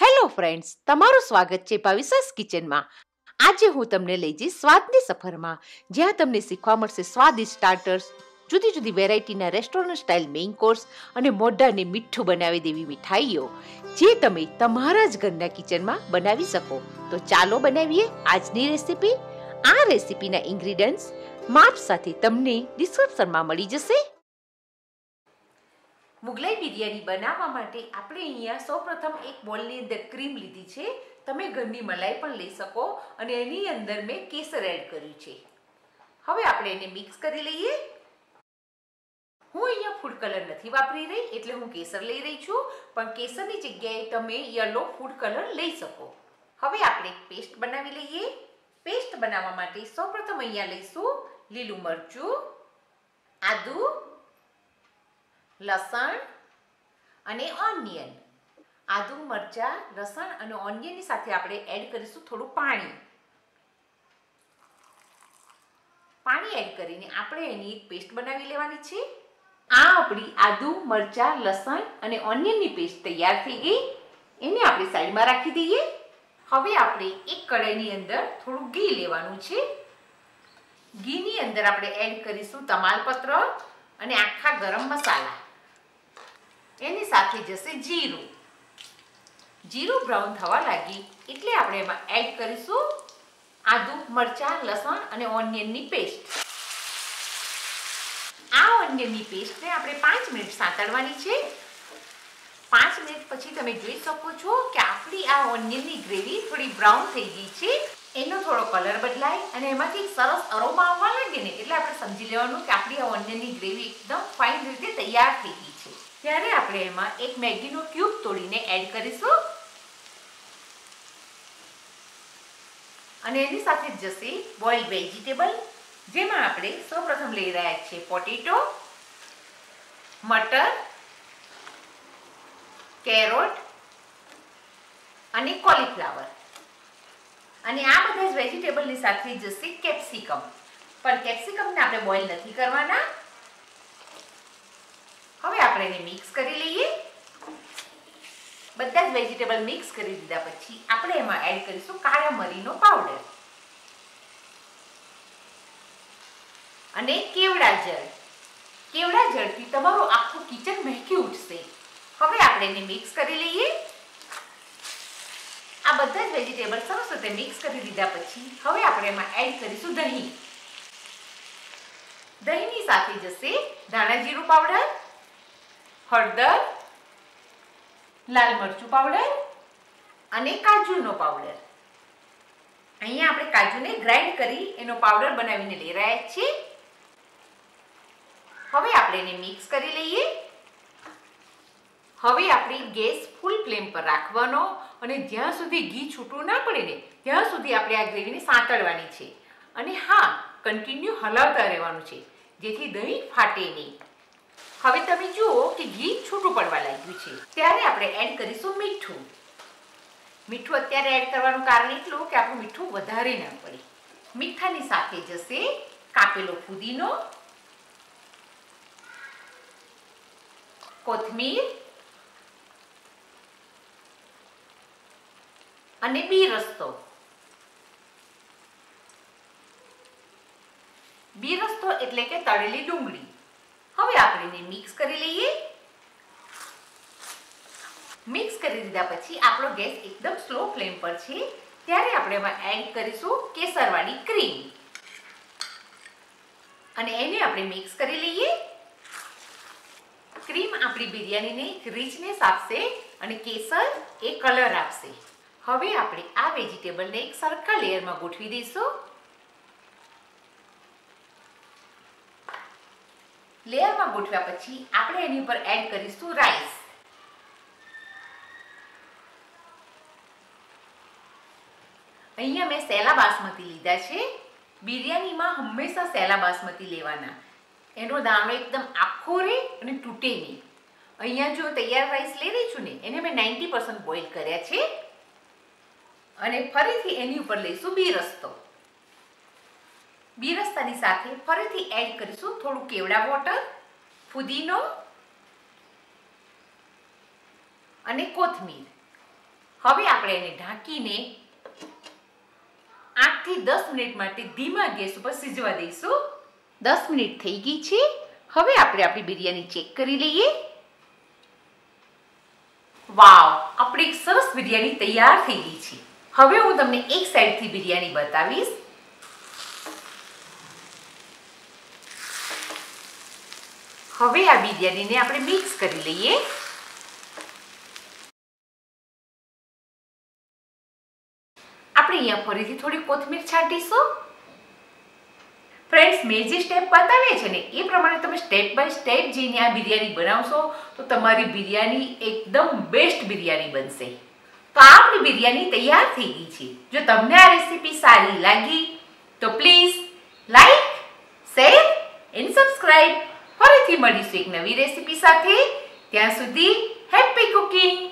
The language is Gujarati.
હેલો ફ્રેન્ડ્સ, તમારું સ્વાગત છે ભવિષ્યસ કિચનમાં. આજે હું તમને લઈ જઈશ સ્વાદની સફરમાં, જ્યાં તમને શીખવા મળશે સ્વાદિષ્ટ સ્ટાર્ટર્સ જુદી જુદી વેરાયટીના રેસ્ટોરન્ટ સ્ટાઇલ મેઇન કોર્સ અને મોઢાને મીઠું બનાવી દેવી મીઠાઈઓ, જે તમે તમારા જ ઘરના કિચનમાં બનાવી શકો. તો ચાલો બનાવીએ આજની રેસીપી આ રેસીપીના ઇન્ગ્રીડિયન્ટ્સ માપ સાથે તમને ડિસ્ક્રિપ્શનમાં મળી જશે. મુગલાઈ બિરયાની બનાવવા માટે આપણે અહીંયા સૌપ્રથમ એક બોલની અંદર ક્રીમ લીધી છે. તમે ઘરની મલાઈ પણ લઈ શકો અને એની અંદર મેં કેસર એડ કર્યું છે. હવે આપણે એને મિક્સ કરી લઈએ. હું અહીંયા ફૂડ કલર નથી વાપરી રહી, એટલે હું કેસર લઈ રહી છું. પણ કેસરની જગ્યાએ તમે યલો ફૂડ કલર લઈ શકો. હવે આપણે એક પેસ્ટ બનાવી લઈએ. પેસ્ટ બનાવવા માટે સૌપ્રથમ અહીંયા લઈશું લીલું મરચું, આદુ લસણ અને ઓનિયન આદુ, મરચા, લસણ અને ઓનિયનની સાથે આપણે એડ કરીશું થોડું પાણી. પાણી એડ કરીને આપણે એની એક પેસ્ટ બનાવી લેવાની છે. આ આપણી આદુ, મરચા, લસણ અને ઓનિયનની પેસ્ટ તૈયાર થઈ ગઈ. એને આપણે સાઈડમાં રાખી દઈએ. હવે આપણે એક કઢાઈની અંદર થોડું ઘી લેવાનું છે. ઘીની અંદર આપણે એડ કરીશું તમાલપત્ર અને આખા ગરમ મસાલા. એની સાથે જશે જીરું. જીરું બ્રાઉન થવા લાગી એટલે આપણે એમાં એડ કરીશું આદુ, મરચાં, લસણ અને ઓનિયનની પેસ્ટ આ ઓનિયનની પેસ્ટને આપણે પાંચ મિનિટ સાંતળવાની છે. પાંચ મિનિટ પછી તમે જોઈ શકો છો કે આપણી આ ઓનિયનની ગ્રેવી થોડી બ્રાઉન થઈ ગઈ છે. એનો થોડો કલર બદલાય અને એમાંથી સરસ અરોમા આવવા લાગે ને એટલે આપણે સમજી લેવાનું કે આપણી આ ઓનિયનની ગ્રેવી એકદમ ફાઇન રીતે તૈયાર થઈ ગઈ ત્યારે આપણે એમાં એક મેગીનો ક્યુબ તોડીને એડ કરીશું. અને એની સાથે જશે બોઇલ્ડ વેજીટેબલ, જેમાં આપણે સૌપ્રથમ લઈ રહ્યા છીએ પોટેટો, મટર, કેરોટ અને કોલીફ્લાવર. અને આ બધા જ વેજીટેબલની સાથે જશે કેપ્સિકમ. પણ કેપ્સિકમને આપણે બોઇલ નથી કરવાના. આપણે એને મિક્સ કરી લઈએ. બધા જ વેજીટેબલ મિક્સ કરી દીધા પછી આપણે એમાં એડ કરીશું કાળા મરીનો પાવડર અને કેવડા જળ. કેવડા જળથી તમારું આખું કિચન મહેકી ઉઠશે. હવે આપણે એને મિક્સ કરી લઈએ. આ બધા જ વેજીટેબલ સરસ રીતે મિક્સ કરી દીધા પછી હવે આપણે એમાં એડ કરીશું દહીં. દહીંની સાથે જશે ધાણા જીરું પાવડર હળદર, લાલ મરચું પાવડર અને કાજુનો પાવડર અહીંયા આપણે કાજુને ગ્રાઇન્ડ કરી એનો પાવડર બનાવીને લઈ રહ્યા છીએ. હવે આપણે એને મિક્સ કરી લઈએ. હવે આપણે ગેસ ફૂલ ફ્લેમ પર રાખવાનો અને જ્યાં સુધી ઘી છૂટું ના પડે ને, ત્યાં સુધી આપણે આ ગ્રેવીને સાંતળવાની છે. અને હા કન્ટિન્યુ હલાવતા રહેવાનું છે, જેથી દહીં ફાટે નહીં. હવે તમે જુઓ કે ઘી છૂટું પડવા લાગ્યું છે. ત્યારે આપણે એડ કરીશું મીઠું. મીઠું અત્યારે એડ કરવાનું કારણ એટલું કે આપણું મીઠું વધારે ના પડે. મીઠાની સાથે જશે કાપેલો ફુદીનો, કોથમીર અને બી રસ્તો. બી રસ્તો એટલે કે તળેલી ડુંગળી. હવે આપણે એને મિક્સ કરી લઈએ. મિક્સ કરી દીધા પછી આપણો ગેસ એકદમ સ્લો ફ્લેમ પર છે. ત્યારે આપણે એમાં એડ કરીશું કેસરવાળી ક્રીમ અને એને આપણે મિક્સ કરી લઈએ. ક્રીમ આપણી બિરયાનીને રીચનેસ આપશે અને કેસર એ કલર આપશે. હવે આપણે આ વેજીટેબલને એક સરખા લેયરમાં ગોઠવી દઈશું. લેયરમાં ગોઠવ્યા પછી આપણે એની ઉપર એડ કરીશું રાઈસ અહીંયા મેં સેલા બાસમતી લીધા છે. બિરયાનીમાં હંમેશા સેલા બાસમતી લેવાના. એનો દાણો એકદમ આખો રહે અને તૂટે નહીં. અહીંયા જો તૈયાર રાઈસ લઈ રહી છું ને, એને મેં નાઇન્ટી પર્સન્ટ બોઇલ કર્યા છે. અને ફરીથી એની ઉપર લઈશું બી રસ્તો. બી રસ્તાની સાથે ફરીથી એડ કરીશું થોડું કેવડા વોટર ફુદીનો અને કોથમીર. હવે આપણે એને ઢાંકીને આઠથી દસ મિનિટ માટે ધીમા ગેસ ઉપર સિજવા દઈશું. દસ મિનિટ થઈ ગઈ છે. હવે આપણે આપણી બિરયાની ચેક કરી લઈએ. વાવ, આપણી એક સરસ બિરયાની તૈયાર થઈ ગઈ છે. હવે હું તમને એક સાઈડથી બિરયાની બતાવીશ. હવે આ બિરયાનીને આપણે મિક્સ કરી લઈએ. આપણે અહીંયા ફરીથી થોડી કોથમીર છાંટીશું. ફ્રેન્ડ્સ, મેં જે સ્ટેપ બતાવ્યા છે ને, એ પ્રમાણે તમે સ્ટેપ બાય સ્ટેપ જઈને આ બિરયાની બનાવશો, તો તમારી બિરયાની એકદમ બેસ્ટ બિરયાની બનશે. તો આપણી બિરયાની તૈયાર થઈ ગઈ છે. જો તમને આ રેસીપી સારી લાગી, તો please like, share, and subscribe. ફરીથી મળીશું એક નવી રેસીપી સાથે. ત્યાં સુધી હેપી કુકિંગ!